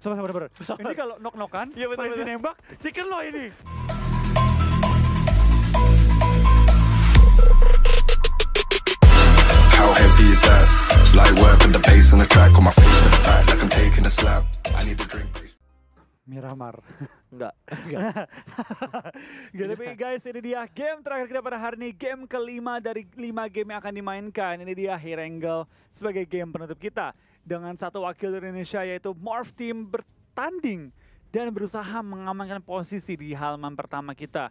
Sabar, sabar, sabar. Ini kalau nok-nokan, Iya, betul, betul. nembak, chicken lo ini. How heavy is that? Light work with the bass on the track on my face to the back like I'm taking a slap. I need a drink. Miramar. Enggak. Gak tapi guys ini dia game terakhir kita pada hari ini Game kelima dari lima game yang akan dimainkan Ini dia Hirangle sebagai game penutup kita Dengan satu wakil dari Indonesia yaitu Morph Team bertanding Dan berusaha mengamankan posisi di halaman pertama kita.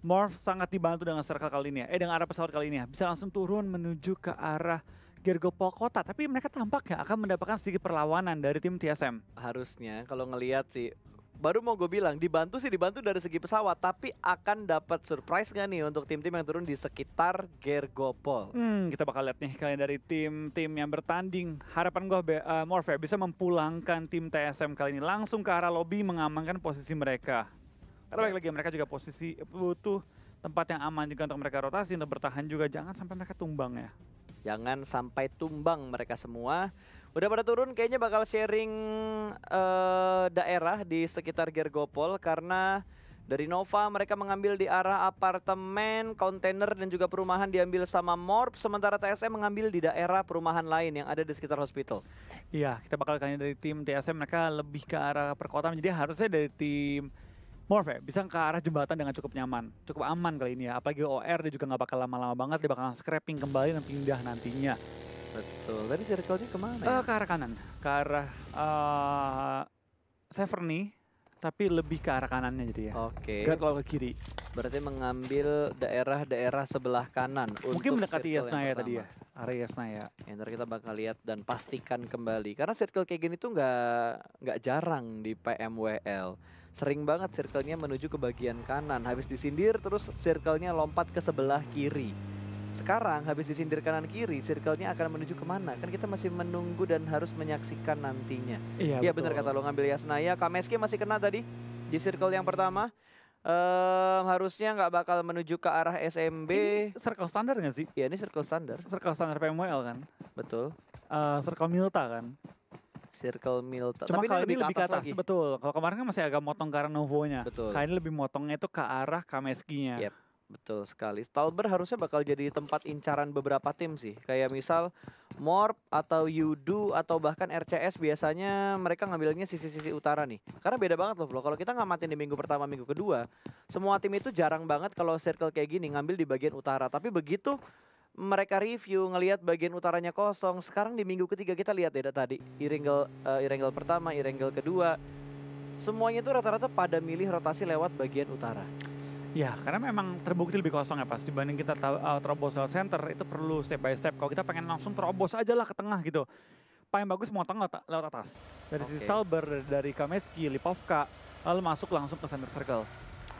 Morph sangat dibantu dengan circle kali ini ya. Eh dengan arah pesawat kali ini ya. Bisa langsung turun menuju ke arah Gergopol kota. Tapi mereka tampaknya akan mendapatkan sedikit perlawanan dari tim TSM Harusnya kalau ngelihat sih baru mau gue bilang dibantu sih dibantu dari segi pesawat tapi akan dapat surprise gak nih untuk tim-tim yang turun di sekitar Gergopol. Hmm, kita bakal lihat nih kalian dari tim-tim yang bertanding. Harapan gue uh, Morphe bisa memulangkan tim TSM kali ini langsung ke arah lobby mengamankan posisi mereka. Karena baik lagi mereka juga posisi butuh tempat yang aman juga untuk mereka rotasi untuk bertahan juga jangan sampai mereka tumbang ya. Jangan sampai tumbang mereka semua. Udah pada turun kayaknya bakal sharing eh, daerah di sekitar Gergopol karena dari Nova mereka mengambil di arah apartemen, kontainer dan juga perumahan diambil sama Morp sementara TSM mengambil di daerah perumahan lain yang ada di sekitar hospital. Iya, kita bakal kalian dari tim TSM mereka lebih ke arah perkotaan. Jadi harusnya dari tim Morphe bisa ke arah jembatan dengan cukup nyaman, cukup aman kali ini ya. Apalagi OR dia juga nggak bakal lama-lama banget, dia bakal scrapping kembali dan pindah nantinya. Betul. Tadi circle-nya ke mana Eh, ya? ke arah kanan, ke arah uh, Severny, tapi lebih ke arah kanannya jadi ya. Oke. Gak terlalu ke kiri. Berarti mengambil daerah-daerah sebelah kanan. Mungkin mendekati Yasnaya tadi ya. Area Yasnaya. Ya, ntar kita bakal lihat dan pastikan kembali karena circle kayak gini tuh nggak nggak jarang di PMWL. Sering banget circle-nya menuju ke bagian kanan, habis disindir terus circle-nya lompat ke sebelah kiri. Sekarang habis disindir kanan kiri, circle-nya akan menuju ke mana? Kan kita masih menunggu dan harus menyaksikan nantinya. Iya, Iya benar kata lo ngambil Yasnaya, Kameski masih kena tadi di circle yang pertama. Ehm, harusnya nggak bakal menuju ke arah SMB. Ini circle standar nggak sih? Ya ini circle standar, Circle standar PMWL kan? betul. Eh, circle Milta kan? Circle Milta. Cuma Tapi kali ini lebih ke atas, lagi. betul. Kalau kemarin kan masih agak motong arah Novonya. Betul. Kali ini lebih motongnya itu ke arah Kameski-nya. Yep. Betul sekali. Stalber harusnya bakal jadi tempat incaran beberapa tim sih. Kayak misal Morp atau Yudu atau bahkan RCS biasanya mereka ngambilnya sisi-sisi utara nih. Karena beda banget loh bro. Kalau kita ngamatin di minggu pertama, minggu kedua, semua tim itu jarang banget kalau circle kayak gini ngambil di bagian utara. Tapi begitu mereka review ngelihat bagian utaranya kosong. Sekarang di minggu ketiga kita lihat ya tadi Iringle eh, Iringle pertama, Iringle kedua. Semuanya itu rata-rata pada milih rotasi lewat bagian utara. Ya, karena memang terbukti lebih kosong ya pas dibanding kita ta- uh, terobos cell center itu perlu step by step. Kalau kita pengen langsung terobos aja lah ke tengah gitu. Paling bagus motong lewat, lewat atas. Dari sisi Oke. Stalber, dari Kameski, Lipovka, lalu masuk langsung ke center circle.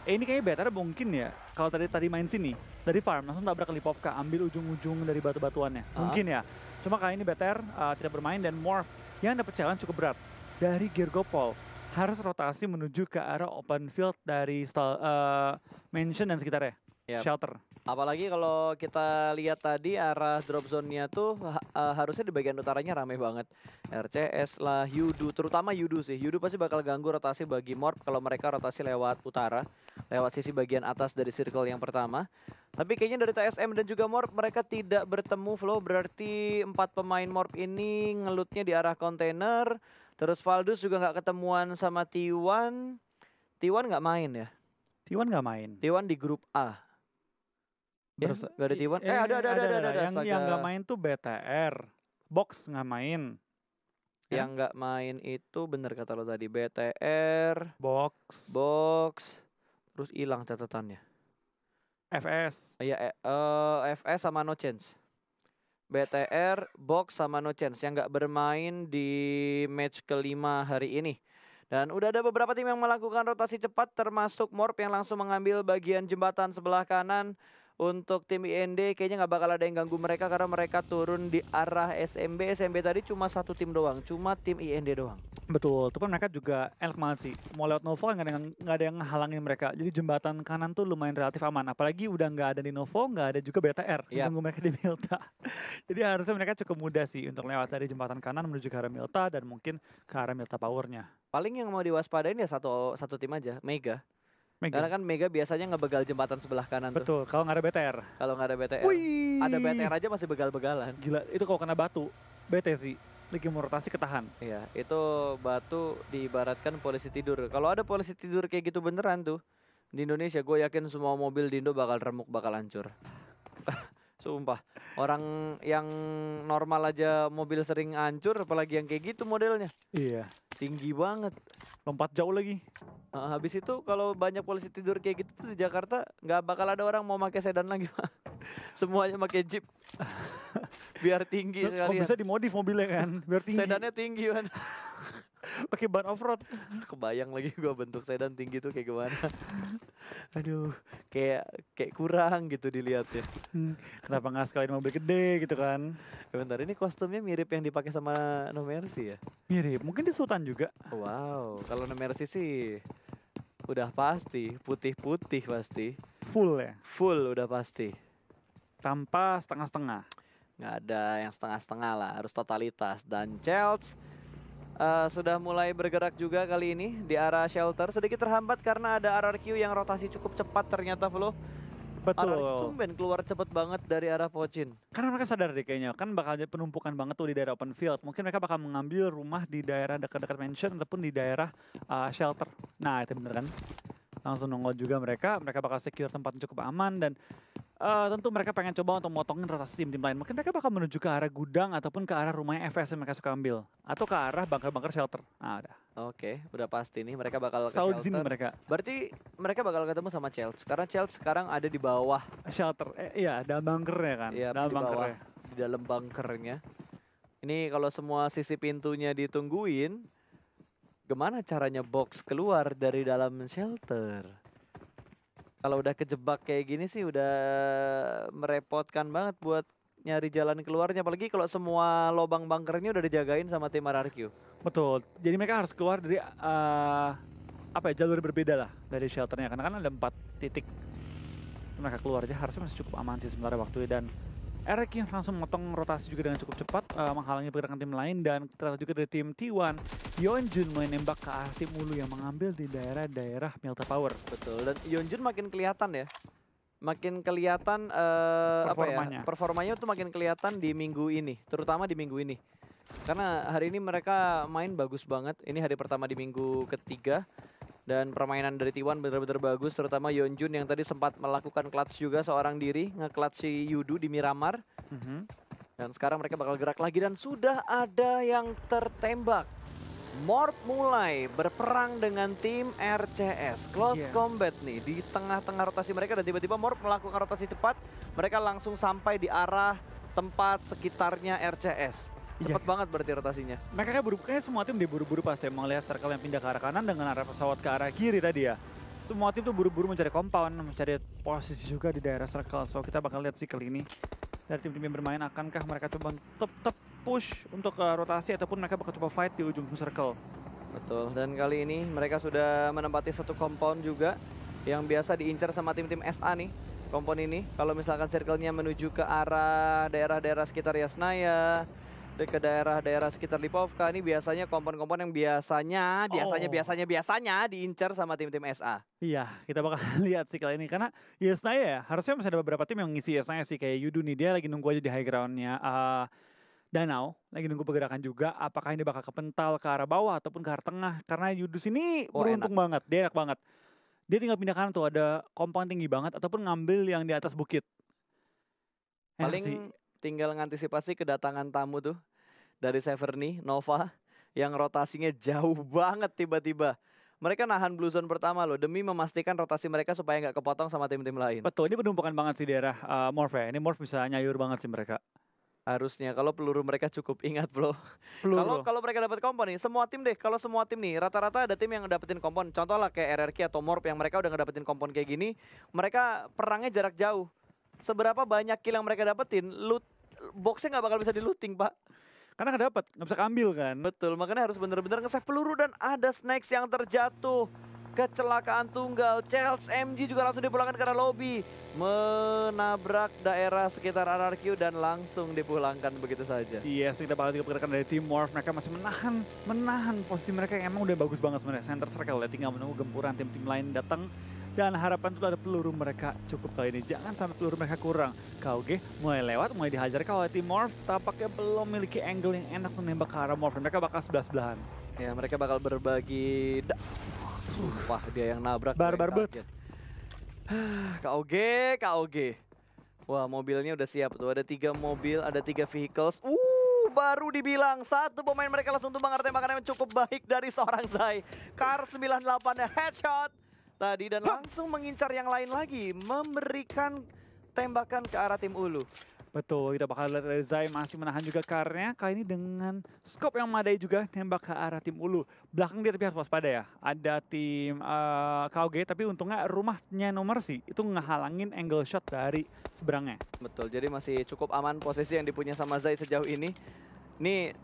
Eh ini kayaknya better mungkin ya. Kalau tadi tadi main sini dari farm langsung tabrak ke Lipovka, ambil ujung-ujung dari batu-batuannya. Ah. Mungkin ya. Cuma kali ini better uh, tidak bermain dan Morph yang dapat challenge cukup berat dari Gergopol harus rotasi menuju ke arah open field dari stal, uh, mansion dan sekitarnya. Yap. Shelter. Apalagi kalau kita lihat tadi arah drop zone-nya tuh ha- eh, harusnya di bagian utaranya rame banget. RCS lah, Yudu, terutama Yudu sih. Yudu pasti bakal ganggu rotasi bagi Morp kalau mereka rotasi lewat utara, lewat sisi bagian atas dari circle yang pertama. Tapi kayaknya dari TSM dan juga Morp mereka tidak bertemu flow berarti empat pemain Morp ini ngelutnya di arah kontainer. Terus Valdus juga nggak ketemuan sama T1. T1 nggak main ya? T1 nggak main. T1 di grup A. Ya, Terus, nggak ada T1? Eh, ada, ada, ada, ada, ada, Yang astaga. yang nggak main tuh BTR. Box nggak main. Ya. Yang nggak main itu bener kata lo tadi BTR, Box, box, terus hilang catatannya. FS. Iya, eh, eh, FS sama no chance. BTR, box sama no chance yang nggak bermain di match kelima hari ini. Dan udah ada beberapa tim yang melakukan rotasi cepat termasuk Morp yang langsung mengambil bagian jembatan sebelah kanan. Untuk tim IND kayaknya nggak bakal ada yang ganggu mereka karena mereka turun di arah SMB. SMB tadi cuma satu tim doang, cuma tim IND doang. Betul, pun mereka juga enak banget sih. Mau lewat Novo nggak ada yang nggak ada yang ngehalangin mereka. Jadi jembatan kanan tuh lumayan relatif aman. Apalagi udah nggak ada di Novo, nggak ada juga BTR. Yap. Tunggu mereka di Milta. Jadi harusnya mereka cukup mudah sih untuk lewat dari jembatan kanan menuju ke arah Milta dan mungkin ke arah Milta Powernya. Paling yang mau diwaspadain ya satu satu tim aja, Mega. Mega. Karena kan Mega biasanya ngebegal jembatan sebelah kanan tuh. Betul, kalau nggak ada BTR. Kalau nggak ada BTR. Wih. Ada BTR aja masih begal-begalan. Gila, itu kalau kena batu, BT sih. Lagi mau rotasi ketahan. Iya, itu batu diibaratkan polisi tidur. Kalau ada polisi tidur kayak gitu beneran tuh di Indonesia, gue yakin semua mobil di Indo bakal remuk, bakal hancur. Sumpah, orang yang normal aja mobil sering hancur, apalagi yang kayak gitu modelnya. Iya. Tinggi banget. Lompat jauh lagi. Nah, habis itu kalau banyak polisi tidur kayak gitu tuh di Jakarta nggak bakal ada orang mau pakai sedan lagi, Pak. Semuanya pakai jeep. Biar tinggi Terus Kok sekalian. bisa dimodif mobilnya kan, biar tinggi. Sedannya tinggi, man. Pakai ban off-road. Kebayang lagi gua bentuk sedan tinggi tuh kayak gimana. Aduh, kayak kayak kurang gitu dilihatnya. hmm, kenapa nggak sekalian mobil gede gitu kan? Bentar, ini kostumnya mirip yang dipakai sama No Mercy ya? Mirip, mungkin di Sultan juga. Wow, kalau No Mercy sih udah pasti, putih-putih pasti. Full ya, Full udah pasti. tanpa setengah-setengah. nggak ada yang setengah-setengah lah, harus totalitas. Dan Chelsea eh, sudah mulai bergerak juga kali ini di arah shelter. Sedikit terhambat karena ada RRQ yang rotasi cukup cepat ternyata Flo. RRQ Betul. tumben keluar cepat banget dari arah Pochin. Karena mereka sadar deh kayaknya, kan bakal ada penumpukan banget tuh di daerah open field. Mungkin mereka bakal mengambil rumah di daerah dekat-dekat mansion ataupun di daerah uh, shelter. Nah itu bener kan? Langsung nongol juga mereka, mereka bakal secure tempat yang cukup aman dan uh, tentu mereka pengen coba untuk motongin rotasi tim-tim lain. Mungkin mereka bakal menuju ke arah gudang ataupun ke arah rumahnya FS yang mereka suka ambil. Atau ke arah bunker-bunker shelter. Nah udah. Oke, udah pasti nih mereka bakal ke Selalu di sini shelter. mereka. Berarti mereka bakal ketemu sama Chelsea. Karena Chelsea sekarang ada di bawah, Shelter, eh, iya ada bunkernya kan? Iya, dalam di bawah. bunkernya. di dalam bunkernya. Ini kalau semua sisi pintunya ditungguin, gimana caranya box keluar dari dalam shelter? Kalau udah kejebak kayak gini sih udah merepotkan banget buat nyari jalan keluarnya. Apalagi kalau semua lobang bunkernya udah dijagain sama tim RRQ. Betul. Jadi mereka harus keluar dari eh, apa ya jalur berbeda lah dari shelternya karena kan ada empat titik mereka keluar aja harusnya masih cukup aman sih sebenarnya waktu dan Eric yang langsung motong rotasi juga dengan cukup cepat eh, menghalangi pergerakan tim lain dan lihat juga dari tim T1 Yeonjun mulai nembak ke arah tim Ulu yang mengambil di daerah-daerah Melta Power Betul. Dan Yeonjun makin kelihatan ya. Makin kelihatan eh, apa Performanya. ya? Performanya tuh makin kelihatan di minggu ini, terutama di minggu ini. Karena hari ini mereka main bagus banget. Ini hari pertama di minggu ketiga dan permainan dari T1 benar-benar bagus terutama Yeonjun yang tadi sempat melakukan clutch juga seorang diri, nge-clutch si Yudu di Miramar Mhm. dan sekarang mereka bakal gerak lagi dan sudah ada yang tertembak. Morp mulai berperang dengan tim RCS. Close Yes. combat nih di tengah-tengah rotasi mereka dan tiba-tiba Morp melakukan rotasi cepat. Mereka langsung sampai di arah tempat sekitarnya RCS. Iya. Cepat banget berarti rotasinya. Mereka kayak buru kayaknya semua tim dia buru-buru pas ya melihat circle yang pindah ke arah kanan dengan arah pesawat ke arah kiri tadi ya. Semua tim tuh buru-buru mencari compound, mencari posisi juga di daerah circle. So kita bakal lihat kali ini dari tim-tim yang bermain akankah mereka coba tetap push untuk ke rotasi ataupun mereka bakal coba fight di ujung circle. Betul. Dan kali ini mereka sudah menempati satu compound juga yang biasa diincar sama tim-tim SA nih. Compound ini kalau misalkan circle-nya menuju ke arah daerah-daerah sekitar Yasnaya, ke daerah-daerah sekitar Lipovka ini biasanya kompon-kompon yang biasanya biasanya Oh. biasanya biasanya diincar sama tim-tim SA. Iya, kita bakal lihat sih kali ini. Karena Yesnaya ya harusnya masih ada beberapa tim yang ngisi Yesnaya sih. Kayak Yudu nih dia lagi nunggu aja di high groundnya. Eh, Danau lagi nunggu pergerakan juga. Apakah ini bakal kepental ke arah bawah ataupun ke arah tengah? Karena Yudu sini Oh, beruntung banget. Dia enak banget. Dia tinggal pindah kanan tuh ada kompon tinggi banget ataupun ngambil yang di atas bukit. Enak Paling sih. Tinggal ngantisipasi kedatangan tamu tuh dari Severny, Nova yang rotasinya jauh banget tiba-tiba. Mereka nahan blue zone pertama loh demi memastikan rotasi mereka supaya nggak kepotong sama tim-tim lain. betul ini penumpukan banget sih daerah eh, Morph ya ini Morph bisa nyayur banget sih mereka Harusnya kalau peluru mereka cukup ingat bro. Kalau kalau mereka dapat kompon nih, semua tim deh. Kalau semua tim nih, rata-rata ada tim yang dapetin kompon. Contoh lah kayak RRQ atau Morp yang mereka udah ngedapetin kompon kayak gini, mereka perangnya jarak jauh. Seberapa banyak kill yang mereka dapetin, loot boxnya nggak bakal bisa di looting pak. karena nggak dapat nggak bisa keambil kan Betul, makanya harus bener-bener nge-save peluru dan ada snakes yang terjatuh. kecelakaan tunggal. Charles MG juga langsung dipulangkan ke arah lobby. Menabrak daerah sekitar RRQ dan langsung dipulangkan begitu saja. Yes, kita bakal juga pergerakan dari tim Morph. Mereka masih menahan, menahan posisi mereka yang emang udah bagus banget sebenarnya. Center circle ya, tinggal menunggu gempuran tim-tim lain datang. Dan harapan itu ada peluru mereka cukup kali ini. Jangan sampai peluru mereka kurang. KOG mulai lewat, mulai dihajar kalau tim Morph tampaknya belum memiliki angle yang enak menembak ke arah Morph. Mereka bakal sebelah-sebelahan. Ya mereka bakal berbagi. Sumpah dia yang nabrak. Barbar bet. KOG, KOG. Wah mobilnya udah siap tuh. Ada tiga mobil, ada tiga vehicles. Uh, baru dibilang satu pemain mereka langsung tumbang karena tembakan yang cukup baik dari seorang Zai. Kar 98-nya headshot tadi dan langsung mengincar yang lain lagi, memberikan tembakan ke arah tim Ulu. Betul, kita bakal lihat dari Zai masih menahan juga karnya. Kali ini dengan scope yang memadai juga nembak ke arah tim Ulu. Belakang dia tapi harus waspada ya. Ada tim eh, KOG tapi untungnya rumahnya nomor sih itu ngehalangin angle shot dari seberangnya. Betul, jadi masih cukup aman posisi yang dipunya sama Zai sejauh ini. Nih,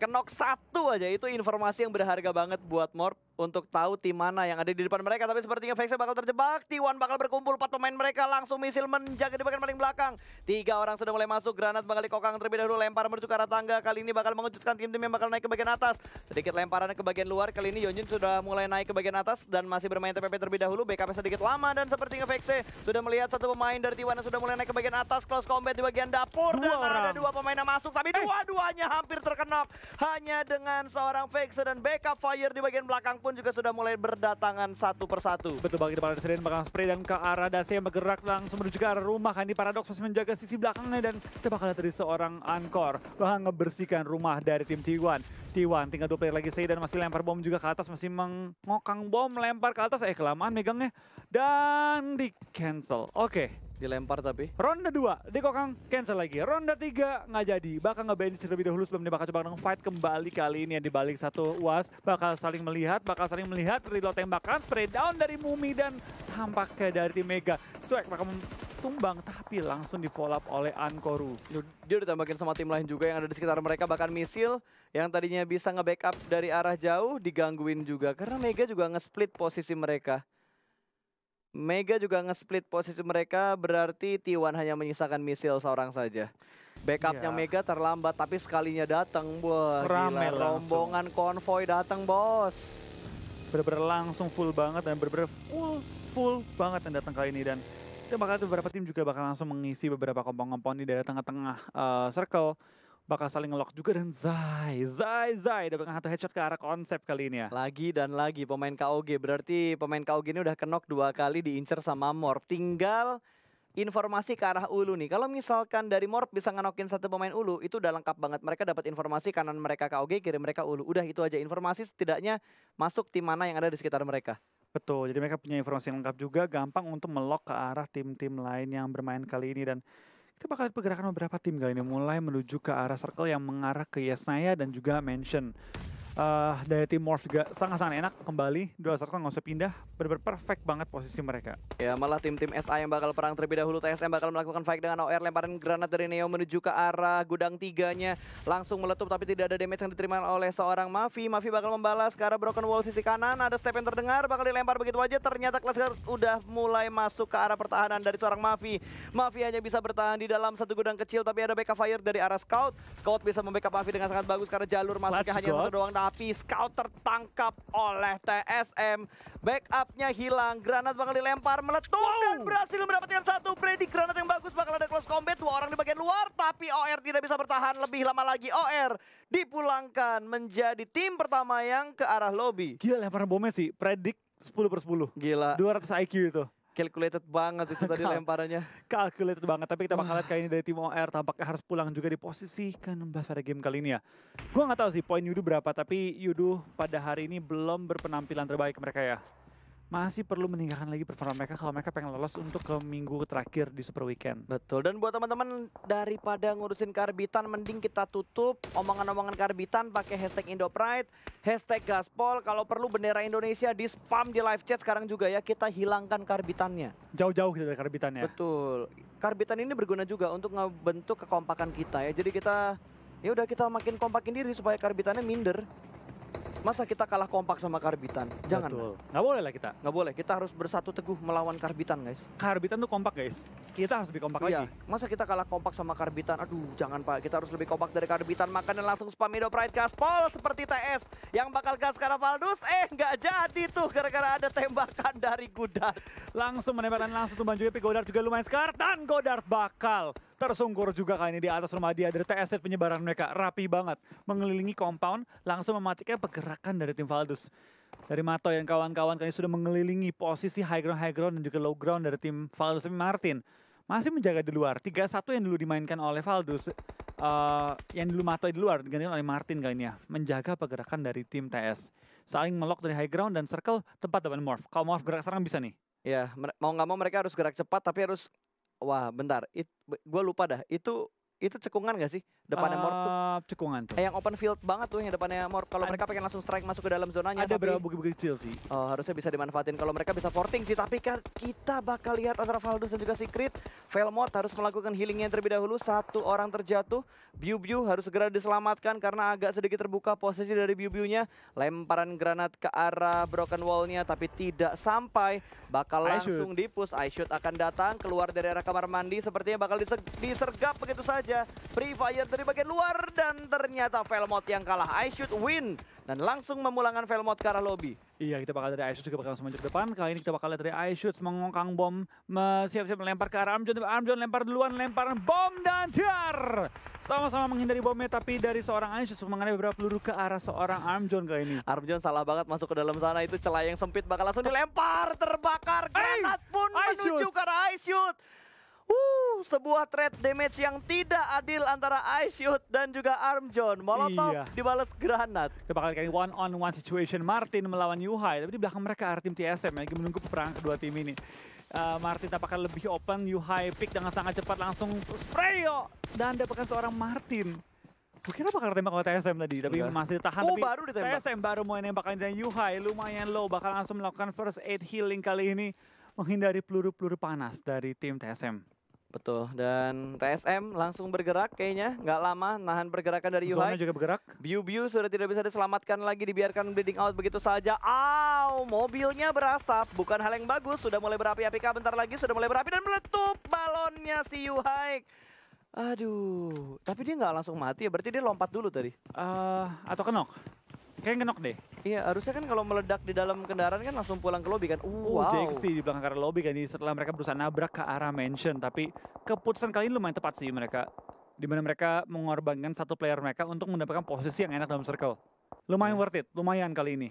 kenok satu aja itu informasi yang berharga banget buat Morp untuk tahu tim mana yang ada di depan mereka. Tapi sepertinya Vexa bakal terjebak, T1 bakal berkumpul, empat pemain mereka langsung misil menjaga di bagian paling belakang. Tiga orang sudah mulai masuk, granat bakal dikokang terlebih dahulu, lempar menuju ke arah tangga. Kali ini bakal mengejutkan tim-tim yang bakal naik ke bagian atas. Sedikit lemparan ke bagian luar, kali ini Yonjin sudah mulai naik ke bagian atas dan masih bermain TPP terlebih dahulu. BKP sedikit lama dan sepertinya Vexe sudah melihat satu pemain dari T1 yang sudah mulai naik ke bagian atas. Close combat di bagian dapur Dua dan ada orang. dua pemain yang masuk. Tapi dua-duanya hampir terkena hanya dengan seorang Vexe dan backup fire di bagian belakang pun juga sudah mulai berdatangan satu persatu. Betul banget, para Desireen bakal spray dan ke arah Dase yang bergerak langsung menuju ke arah rumah. Kan di Paradox masih menjaga sisi belakangnya dan kita bakal dari seorang Ankor. Bahkan ngebersihkan rumah dari tim T1. T1 tinggal dua player lagi say dan masih lempar bom juga ke atas. Masih mengokang bom, lempar ke atas. Eh kelamaan megangnya. Dan di cancel. Oke. Dilempar tapi. Ronde 2, dikokang cancel lagi. Ronde 3 nggak jadi. Bakal nge-bandage terlebih dahulu sebelum dia bakal coba fight kembali kali ini yang dibalik satu was. Bakal saling melihat, bakal saling melihat. Reload tembakan, spray down dari Mumi dan tampaknya dari tim Mega. Swag bakal tumbang tapi langsung di follow up oleh Ankoru. Dia udah tambahin sama tim lain juga yang ada di sekitar mereka bahkan misil yang tadinya bisa nge-backup dari arah jauh digangguin juga karena Mega juga nge-split posisi mereka. Mega juga nge-split posisi mereka berarti T1 hanya menyisakan misil seorang saja. Backupnya Iya. Mega terlambat tapi sekalinya datang, wah Rame gila langsung. rombongan konvoy datang bos. Bener-bener langsung full banget dan bener-bener full, full banget yang datang kali ini. Dan kita bakal beberapa tim juga bakal langsung mengisi beberapa kompon-kompon di daerah tengah-tengah eh, circle. Bakal saling ngelock juga dan Zai, Zai, Zai. Dapat satu headshot ke arah konsep kali ini ya. Lagi dan lagi pemain KOG berarti pemain KOG ini udah kenok dua kali diincer sama Morp. Tinggal informasi ke arah Ulu nih. Kalau misalkan dari Morp bisa ngenokin satu pemain Ulu itu udah lengkap banget. Mereka dapat informasi kanan mereka KOG, kiri mereka Ulu. Udah itu aja informasi setidaknya masuk tim mana yang ada di sekitar mereka. Betul, jadi mereka punya informasi yang lengkap juga, gampang untuk melok ke arah tim-tim lain yang bermain kali ini dan kita bakal pergerakan beberapa tim kali ini mulai menuju ke arah circle yang mengarah ke Yesnaya dan juga Mansion. Eh, dari tim Morph juga sangat-sangat enak kembali, dua circle nggak usah pindah, benar-benar perfect banget posisi mereka. Ya malah tim-tim SA yang bakal perang terlebih dahulu. TSM bakal melakukan fight dengan OR lemparan granat dari Neo menuju ke arah gudang tiganya. Langsung meletup tapi tidak ada damage yang diterima oleh seorang Mavi. Mavi bakal membalas ke arah broken wall sisi kanan. Ada step yang terdengar bakal dilempar begitu aja. Ternyata Klasker udah mulai masuk ke arah pertahanan dari seorang Mavi. Mavi hanya bisa bertahan di dalam satu gudang kecil tapi ada backup fire dari arah Scout. Scout bisa membackup Mavi dengan sangat bagus karena jalur masuknya Let's hanya go. satu doang tapi Scout tertangkap oleh TSM backupnya hilang. Granat bakal dilempar meletup dan berhasil mendapatkan satu predik granat yang bagus. Bakal ada close combat dua orang di bagian luar tapi OR tidak bisa bertahan. Lebih lama lagi OR dipulangkan menjadi tim pertama yang ke arah lobby. Gila lemparan bomnya sih, predik 10 per 10. gila. 200 IQ itu. Calculated banget itu tadi lemparannya Calculated banget, tapi kita bakal lihat kali ini dari tim OR tampaknya harus pulang juga di posisi ke-16 pada game kali ini ya. Gua nggak tahu sih poin Yudu berapa, tapi Yudu pada hari ini belum berpenampilan terbaik mereka ya. Masih perlu meninggalkan lagi performa mereka kalau mereka pengen lolos untuk ke minggu terakhir di Super Weekend. Betul, dan buat teman-teman daripada ngurusin karbitan, mending kita tutup omongan-omongan karbitan pakai hashtag IndoPride, hashtag Gaspol, kalau perlu bendera Indonesia di spam di live chat sekarang juga ya, kita hilangkan karbitannya. Jauh-jauh gitu dari karbitannya. Betul, karbitan ini berguna juga untuk ngebentuk kekompakan kita ya, jadi kita, ya udah kita makin kompakin diri supaya karbitannya minder. Masa kita kalah kompak sama Karbitan? Jangan. Betul. Nggak boleh lah kita. Nggak boleh, kita harus bersatu teguh melawan Karbitan guys. Karbitan tuh kompak guys. Kita harus lebih kompak Iya, lagi. masa kita kalah kompak sama Karbitan? Aduh, jangan Pak, kita harus lebih kompak dari Karbitan. Makanya langsung spam Indo Pride gaspol seperti TS yang bakal gas karena Valdus. Eh, nggak jadi tuh gara-gara ada tembakan dari Gudar. Langsung menembakkan langsung tumbang juga, tapi Godard juga lumayan sekar. Dan Godard bakal tersungkur juga kali ini di atas rumah dia. Dari TS penyebaran mereka rapi banget. Mengelilingi compound, langsung mematikan pergerakan dari tim Valdus. Dari Mato dan kawan-kawan ini sudah mengelilingi posisi high ground, high ground dan juga low ground dari tim Valdus. Tapi Martin masih menjaga di luar. 3-1 yang dulu dimainkan oleh Valdus. eh, yang dulu Mato di luar digantikan oleh Martin kali ini ya. Menjaga pergerakan dari tim TS. Saling melok dari high ground dan circle tempat depan Morph. Kalau Morph gerak sekarang bisa nih. Ya, mau nggak mau mereka harus gerak cepat tapi harus Wah, bentar. Gue lupa dah. Itu itu cekungan gak sih depannya Morp tuh? Eh, cekungan tuh. Eh, yang open field banget tuh yang depannya Morp. Kalau mereka pengen langsung strike masuk ke dalam zonanya Ada tapi beberapa bukit-bukit kecil sih. Oh, harusnya bisa dimanfaatin kalau mereka bisa porting sih. Tapi kan kita bakal lihat antara Valdus dan juga Secret. Velmot harus melakukan healingnya terlebih dahulu. Satu orang terjatuh. Biu Biu harus segera diselamatkan karena agak sedikit terbuka posisi dari Biu Biunya. Lemparan granat ke arah broken wallnya tapi tidak sampai. Bakal langsung dipus. Shoot akan datang keluar dari area kamar mandi. Sepertinya bakal dise- disergap begitu saja. Free fire dari bagian luar dan ternyata Velmot yang kalah. Eye shoot win dan langsung memulangkan Velmot ke arah lobby. Iya, kita bakal dari iShoot juga bakal langsung maju ke depan. Kali ini kita bakal lihat dari iShoot mengongkang bom, siap-siap melempar ke arah Armjon. Armjon lempar duluan, lemparan bom dan dar. Sama-sama menghindari bomnya, tapi dari seorang iShoot mengenai beberapa peluru ke arah seorang Armjon kali ini. Armjon salah banget masuk ke dalam sana itu celah yang sempit bakal langsung dilempar terbakar granat pun Ice menuju shoot. ke arah ice shoot. Uh, sebuah trade damage yang tidak adil antara Ice Shoot dan juga Armjon. Molotov Iya. dibalas granat. Kita bakal ini one on one situation Martin melawan Yuhai. Tapi di belakang mereka ada tim TSM lagi menunggu peperangan kedua tim ini. Uh, Martin tampaknya lebih open, Yuhai pick dengan sangat cepat langsung spray yo. Dan dapatkan seorang Martin. Gue kira bakal tembak oleh TSM tadi, tapi Enggak. masih ditahan. Oh, tapi baru ditembak. TSM baru mau nembak dan Yuhai lumayan low, bakal langsung melakukan first aid healing kali ini. Menghindari peluru-peluru panas dari tim TSM. Betul. Dan TSM langsung bergerak kayaknya. Nggak lama nahan pergerakan dari Zona Yuhai. juga bergerak. Biu Biu sudah tidak bisa diselamatkan lagi dibiarkan bleeding out begitu saja. Aw, mobilnya berasap. Bukan hal yang bagus. Sudah mulai berapi-api kah bentar lagi. Sudah mulai berapi dan meletup balonnya si Yuhai. Aduh, tapi dia nggak langsung mati ya. Berarti dia lompat dulu tadi. Eh, atau kenok? Kayaknya kenok deh. Iya, harusnya kan kalau meledak di dalam kendaraan kan langsung pulang ke lobby kan. Uh, Oh, wow. JXC di belakang arah lobby kan ini setelah mereka berusaha nabrak ke arah mansion tapi keputusan kali ini lumayan tepat sih mereka di mana mereka mengorbankan satu player mereka untuk mendapatkan posisi yang enak dalam circle. Lumayan Ya. worth it, lumayan kali ini.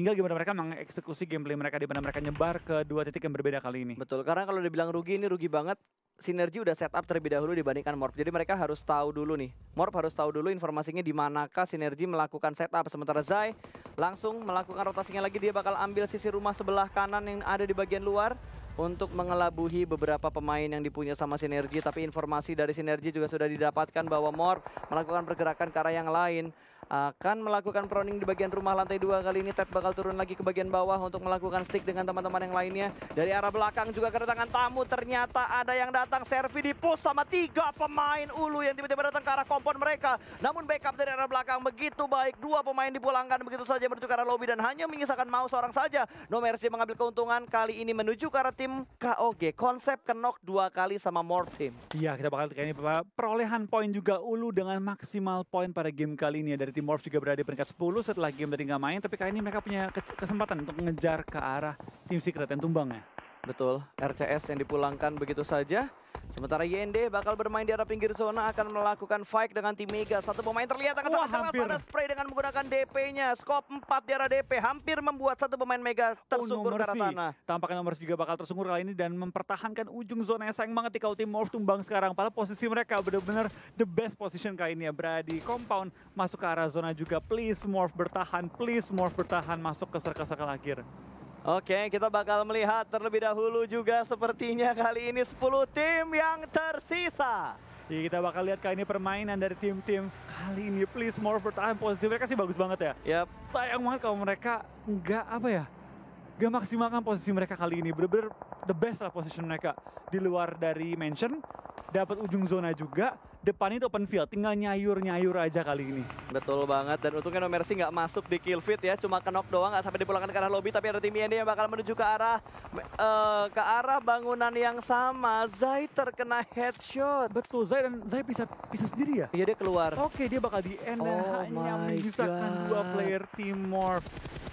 Tinggal gimana mereka mengeksekusi gameplay mereka di mana mereka nyebar ke dua titik yang berbeda kali ini. Betul, karena kalau dibilang rugi ini rugi banget. Sinergi udah setup terlebih dahulu dibandingkan Morph. Jadi mereka harus tahu dulu nih. Morph harus tahu dulu informasinya di manakah Sinergi melakukan setup. Sementara Zai langsung melakukan rotasinya lagi. Dia bakal ambil sisi rumah sebelah kanan yang ada di bagian luar untuk mengelabuhi beberapa pemain yang dipunya sama Sinergi. Tapi informasi dari Sinergi juga sudah didapatkan bahwa Morph melakukan pergerakan ke arah yang lain akan melakukan proning di bagian rumah lantai dua kali ini. Ted bakal turun lagi ke bagian bawah untuk melakukan stick dengan teman-teman yang lainnya. Dari arah belakang juga kedatangan tamu. Ternyata ada yang datang. Servi di push sama tiga pemain ulu yang tiba-tiba datang ke arah kompon mereka. Namun backup dari arah belakang begitu baik. Dua pemain dipulangkan begitu saja menuju ke arah lobby dan hanya menyisakan mau seorang saja. No Mercy mengambil keuntungan. Kali ini menuju ke arah tim KOG konsep kenok dua kali sama Morph Team. Iya, kita bakal ini perolehan poin juga Ulu dengan maksimal poin pada game kali ini ya. Dari tim Morph juga berada di peringkat 10 setelah game tadi nggak main, tapi kali ini mereka punya ke- kesempatan untuk mengejar ke arah tim Secret yang tumbang ya. Betul, RCS yang dipulangkan begitu saja. Sementara YND bakal bermain di arah pinggir zona akan melakukan fight dengan tim Mega. Satu pemain terlihat akan Wah, sangat hampir. ada spray dengan menggunakan DP-nya. Skop 4 di arah DP hampir membuat satu pemain Mega tersungkur ke arah Murphy. tanah. Tampaknya nomor juga bakal tersungkur kali ini dan mempertahankan ujung zona yang sayang banget di kalau tim Morph tumbang sekarang. Padahal posisi mereka benar-benar the best position kali ini ya. Berada di compound, masuk ke arah zona juga. Please Morph bertahan, please Morph bertahan masuk ke circle-circle akhir. Oke, kita bakal melihat terlebih dahulu juga sepertinya kali ini 10 tim yang tersisa. Jadi kita bakal lihat kali ini permainan dari tim-tim kali ini. Please Morph bertahan, posisi mereka sih bagus banget ya. Yap, Sayang banget kalau mereka nggak apa ya, nggak maksimalkan posisi mereka kali ini. Bener-bener the best lah position mereka di luar dari mansion, dapat ujung zona juga depan itu open field, tinggal nyayur-nyayur aja kali ini. Betul banget dan untungnya No Mercy nggak masuk di kill feed ya, cuma knock doang nggak sampai dipulangkan ke arah lobby tapi ada tim ini yang bakal menuju ke arah eh, ke arah bangunan yang sama. Zai terkena headshot. Betul, Zai dan Zai bisa bisa sendiri ya? Iya dia keluar. Oke, dia bakal di end Oh hanya menyisakan dua player team Morph.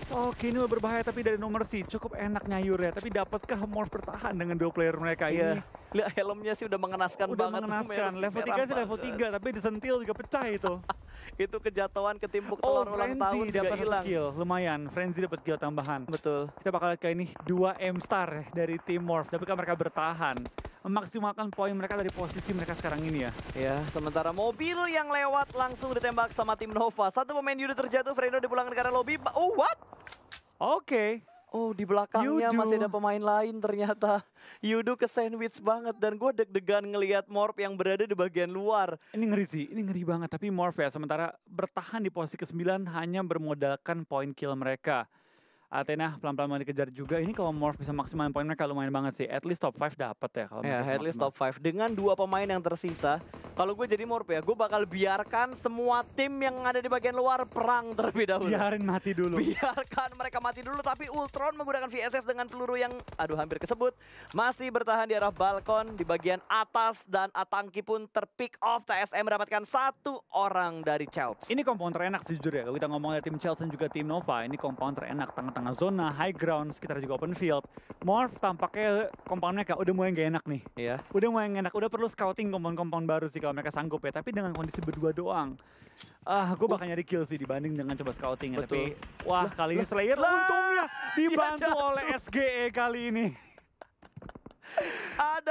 Oke, ini berbahaya tapi dari nomor sih cukup enak nyayur ya. Tapi dapatkah Morph bertahan dengan dua player mereka Iya. ini? Lihat helmnya sih udah mengenaskan Udah banget. Mengenaskan. Level 3 merah sih level banget. 3, tapi disentil juga pecah itu. Itu kejatuhan ketimpuk Oh, telur ulang tahun dapat hilang. kill. Lumayan, Frenzy dapat kill tambahan. Betul. Kita bakal lihat kayak ini dua M star dari tim Morph. Tapi kan mereka bertahan. Memaksimalkan poin mereka dari posisi mereka sekarang ini ya. Ya, sementara mobil yang lewat langsung ditembak sama tim Nova. Satu pemain Yudo terjatuh, Freno dipulangkan ke arah lobby. Oh, what? Oke. Oh, di belakangnya Yudu. masih ada pemain lain ternyata. Yudo ke sandwich banget dan gue deg-degan ngelihat Morp yang berada di bagian luar. Ini ngeri sih, ini ngeri banget. Tapi Morph ya, sementara bertahan di posisi ke-9 hanya bermodalkan poin kill mereka. Athena pelan-pelan mau dikejar juga. Ini kalau Morph bisa maksimalin poin mereka lumayan banget sih. At least top 5 dapat ya kalau Ya, mereka at least maksimal. top 5 dengan dua pemain yang tersisa. Kalau gue jadi Morp ya, gue bakal biarkan semua tim yang ada di bagian luar perang terlebih dahulu. Biarin mati dulu. Biarkan mereka mati dulu tapi Ultron menggunakan VSS dengan peluru yang aduh hampir kesebut masih bertahan di arah balkon di bagian atas dan Atangki pun terpick off TSM mendapatkan satu orang dari Chelsea. Ini compound terenak sih jujur ya. Kalau kita ngomong dari tim Chelsea dan juga tim Nova, ini compound terenak tengah-tengah zona, high ground, sekitar juga open field. Morph tampaknya compound mereka udah mulai gak enak nih. Iya. Udah mulai gak enak, udah perlu scouting compound-compound baru sih kalau mereka sanggup ya. Tapi dengan kondisi berdua doang. Ah, gue bakal nyari kill sih dibanding dengan coba scouting ya. Tapi wah kali ini Slayer lah, untungnya dibantu jatuh. oleh SGE kali ini.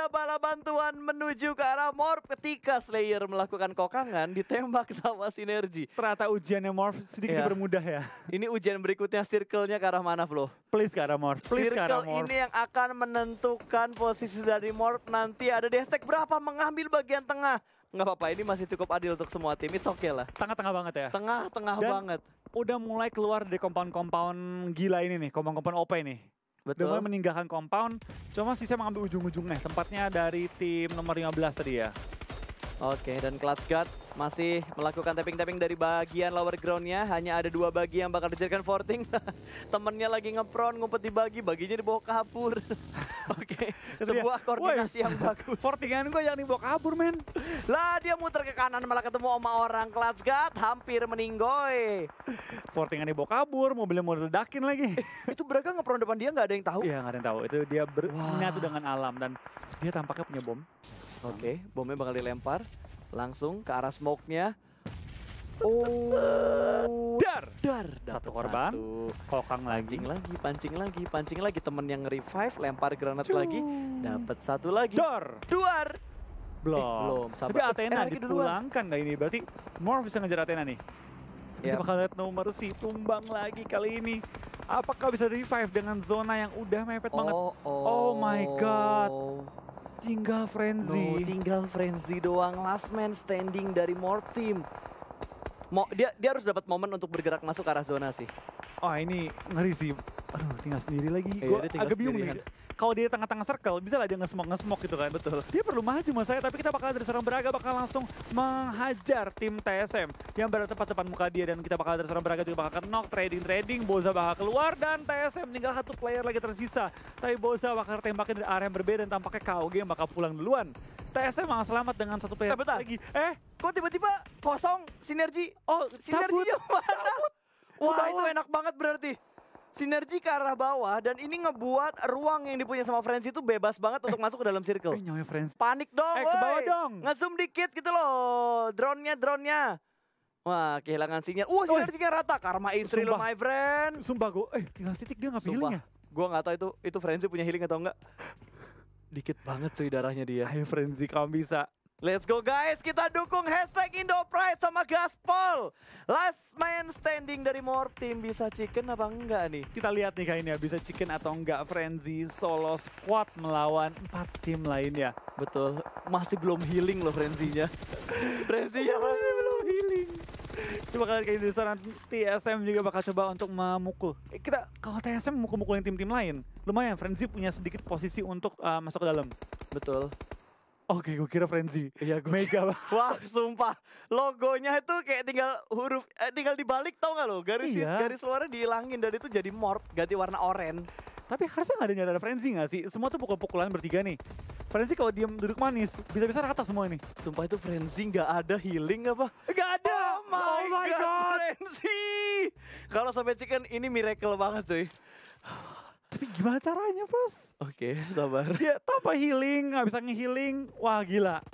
Ada bala bantuan menuju ke arah Morp ketika Slayer melakukan kokangan ditembak sama Sinergi. Ternyata ujiannya Morph sedikit Iya. bermudah ya. Ini ujian berikutnya circle-nya ke arah mana, Flo? Please ke arah Morph, please ke arah Circle Morph. ini yang akan menentukan posisi dari Morp nanti ada di hashtag berapa mengambil bagian tengah. Nggak apa-apa, ini masih cukup adil untuk semua tim. It's okay lah. Tengah-tengah banget ya. Tengah-tengah banget. Udah mulai keluar dari compound-compound gila ini nih, compound-compound OP nih. Betul. mulai meninggalkan compound, cuma sisa mengambil ujung-ujungnya. Tempatnya dari tim nomor 15 tadi ya. Oke, dan Clutch Guard masih melakukan tapping-tapping dari bagian lower groundnya. Hanya ada dua bagi yang bakal dijadikan forting. Temennya lagi ngepron, ngumpet di bagi, baginya dibawa kabur. Oke, sebuah koordinasi yang bagus. Fortingan gue jangan dibawa kabur, men. Lah dia muter ke kanan malah ketemu sama orang Clutch Guard, hampir meninggoy. Fortingan dibawa kabur, mobilnya mau ledakin lagi. Itu Braga ngepron depan dia nggak ada yang tahu. Iya, nggak ada yang tahu. Itu dia ber- Wah. menyatu dengan alam dan dia tampaknya punya bom. Oke, bomnya bakal dilempar langsung ke arah smoke-nya. Oh, Dar. dar, Satu korban. satu. Kokang Pancing lagi. lagi, pancing lagi, pancing lagi. Temen yang revive, lempar granat Cuu. lagi, dapat satu lagi. Dar. Duar. Belum. belum, Tapi sabar. Eh, Athena lagi duluan. dipulangkan nggak ini? Berarti Morph bisa ngejar Athena nih. Kita Yap. bakal lihat nomor si tumbang lagi kali ini. Apakah bisa revive dengan zona yang udah mepet banget? Oh, oh. Oh my God. Tinggal No, frenzy. tinggal frenzy doang. Last man standing dari Morp Team. Mo dia dia harus dapat momen untuk bergerak masuk ke arah zona sih. Oh ini ngeri sih. Aduh tinggal sendiri lagi. Iya, Gue agak bingung nih. Kalau dia tengah-tengah circle, bisa lah dia nge-smoke, nge-smoke gitu kan. Betul. Dia perlu maju mas saya, tapi kita bakal dari seorang Braga bakal langsung menghajar tim TSM yang berada tepat depan muka dia dan kita bakal dari seorang Braga juga bakal knock trading trading Boza bakal keluar dan TSM tinggal satu player lagi tersisa tapi Boza bakal tembakin dari area yang berbeda dan tampaknya KOG yang bakal pulang duluan TSM malah selamat dengan satu player Eh, bentar. lagi eh Kok tiba-tiba kosong sinergi? oh cabut Sinerginya mana? Wah itu enak banget berarti. Sinergi ke arah bawah dan ini ngebuat ruang yang dipunya sama Frenzy itu bebas banget untuk masuk ke dalam circle. eh nyawa friends Panik dong, Eh, ke bawah dong. Nge-zoom dikit gitu loh. Drone-nya, drone-nya. Wah, kehilangan sinyal. Wah, Woi. sinerginya rata. Karma Israel, Sumpah. my friend. sumpah gue eh tinggal titik dia Sumpah. healing ya Gua nggak tahu itu itu Frenzy punya healing atau enggak. Dikit banget cuy darahnya dia. ayo frenzy kamu bisa Let's go guys, kita dukung hashtag Indo Pride sama Gaspol. Last man standing dari Morp Team bisa chicken apa enggak nih? Kita lihat nih kayaknya bisa chicken atau enggak Frenzy solo squad melawan empat tim lainnya. Betul, masih belum healing loh Frenzy-nya. Frenzy-nya masih belum healing. Kita bakal kayak di sana TSM juga bakal coba untuk memukul. Eh, kita kalau TSM mukul-mukulin tim-tim lain, lumayan Frenzy punya sedikit posisi untuk uh, masuk ke dalam. Betul. Oke, gue kira Frenzy. Iya, gua Mega. Wah, sumpah. Logonya itu kayak tinggal huruf eh, tinggal dibalik tau gak lo? Garis Iya. garis luarnya dihilangin dan itu jadi morph, ganti warna oranye. Tapi harusnya nggak ada nyadar ada Frenzy nggak sih? Semua tuh pukul-pukulan bertiga nih. Frenzy kalau diem duduk manis, bisa-bisa rata semua nih. Sumpah itu frenzy nggak ada healing apa? Gak ada! Oh my, god, frenzy. Kalau sampai chicken ini miracle banget cuy. Tapi gimana caranya, Bos? Oke, sabar. Dia tanpa healing, nggak bisa nge-healing. Wah, gila.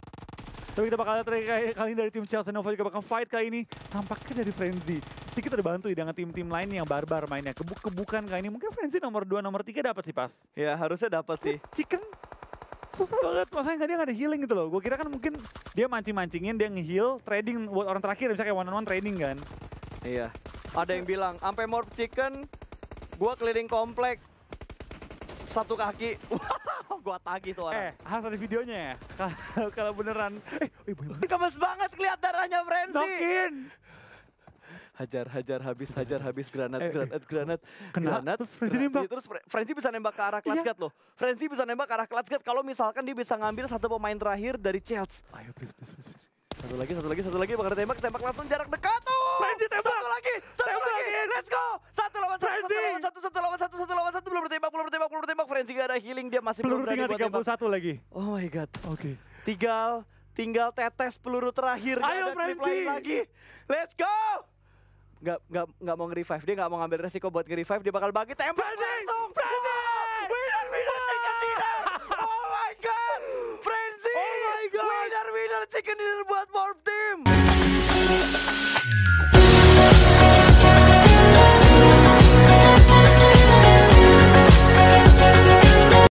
Tapi kita bakal lihat kali ini dari tim Chelsea Nova juga bakal fight kali ini. Tampaknya dari Frenzy. Sedikit terbantu ya dengan tim-tim lain yang barbar mainnya. Kebuk-kebukan kali ini. Mungkin Frenzy nomor 2, nomor 3 dapat sih pas. Ya harusnya dapat sih. Chicken susah banget masanya nggak dia nggak ada healing gitu loh gue kira kan mungkin dia mancing-mancingin dia nge-heal trading buat orang terakhir misalnya kayak one on one trading kan Iya. Ada yang bilang, sampai morph chicken, gua keliling komplek satu kaki. Wow, gua tagih tuh eh orang. harus ada videonya ya kalau beneran eh eh boy, boy, Gemes banget kelihat darahnya Frenzy. Nokin Hajar, hajar, habis, hajar, habis, granat, Eh, eh. granat, granat, Kena, granat. terus Frenzy granat. nembak. Iya, Terus Fre- Frenzy bisa nembak ke arah clutch Iya. loh. Frenzy bisa nembak ke arah clutch kalau misalkan dia bisa ngambil satu pemain terakhir dari Chelsea. ayo please please please, please. Satu lagi, satu lagi, satu lagi, bakal tembak, tembak langsung jarak dekat tuh. Frenzy tembak. Satu lagi, satu Tembak. lagi, let's go. Satu lawan satu, satu lawan satu, satu lawan satu, satu lawan satu, belum bertembak, belum bertembak, belum bertembak. Frenzy gak ada healing, dia masih peluru belum berani tinggal buat. 31 lagi Oh my god. oke Tinggal, tinggal tetes peluru terakhir. Ayo, Frenzy. lagi. Let's go. Nggak, nggak, nggak mau nge-revive. Dia nggak mau ngambil resiko buat nge-revive. Dia bakal bagi tembak Frenzy. langsung. Frenzy. chicken dinner buat Morph Team.